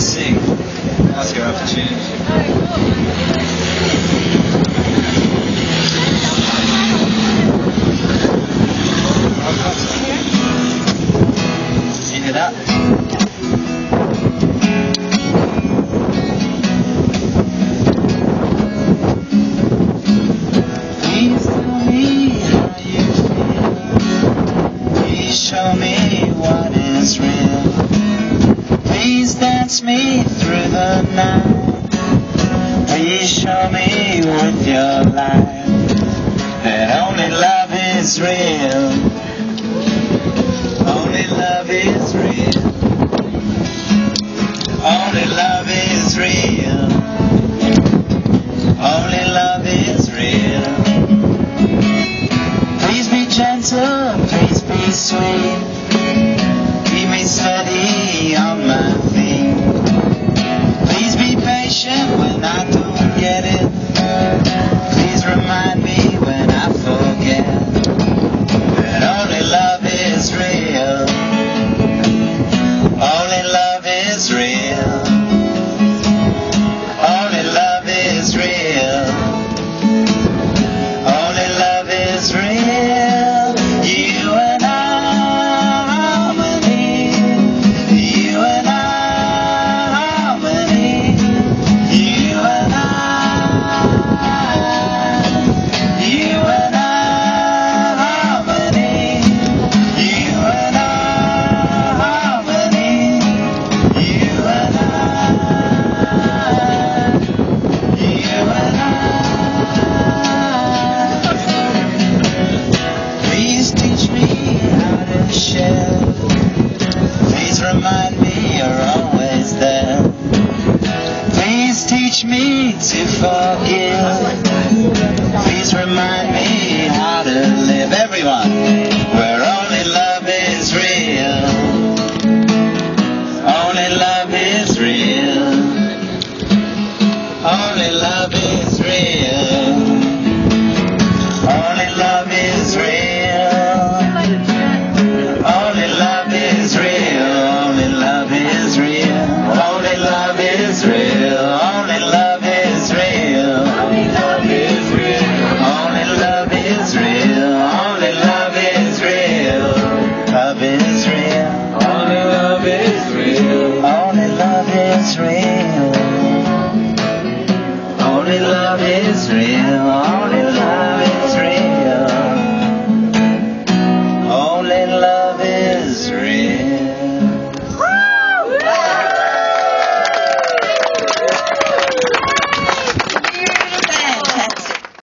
to sing. That's your opportunity. Clean it up. Please dance me through the night. Please show me with your light that only love is real. Only love is real. teach me to forgive. Please remind me how to live. Everyone, where only love is real. Only love is real. Only love is real.